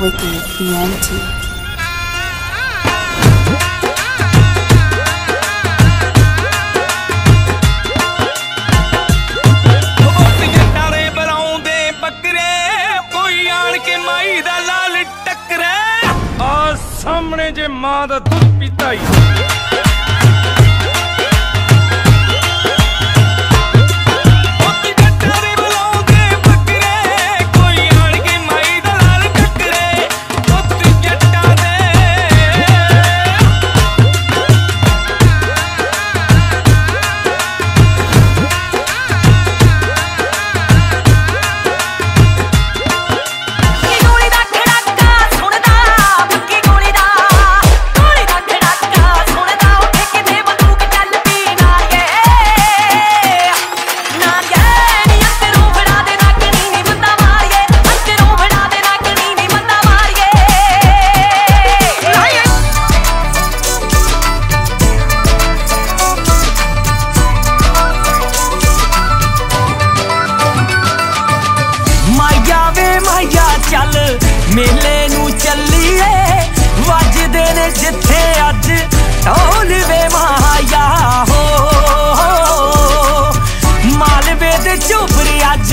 wicked Fienti. ਸਾਹਮਣੇ ਜੇ ਮਾਂ ਦਾ ਦੁੱਧ ਪੀਤਾ ਹੀ ਮੇਲੇ ਨੂੰ ਚੱਲੀਏ, ਵੱਜਦੇ ਨੇ ਜਿੱਥੇ ਅੱਜ ਢੋਲ ਵੇ ਮਾਇਆ ਹੋ, ਮਾਲਵੇ ਦੇ ਚੋਪਰੇ ਅੱਜ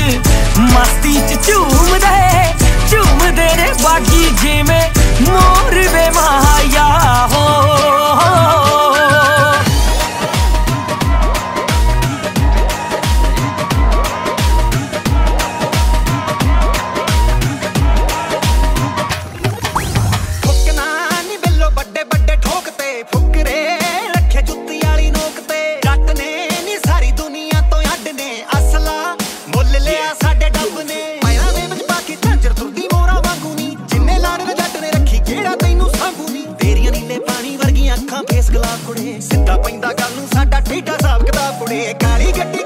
ਮਸਤੀ ਚ ਝੂਮਦੇ ਝੂਮਦੇ ਨੇ ਬਾਗੀ ਜਿਵੇਂ ਮੋਰ ਵੇ ਮਾਇਆ ਫਸਲਾ ਕੁੜੇ। ਸਿੱਧਾ ਪੈਂਦਾ ਗੱਲ ਨੂੰ ਸਾਡਾ ਠੀਡਾ ਹਿਸਾਬ ਕਿਤਾਬ ਕੁੜੇ। ਕਾਲੀ ਗੱਡੀ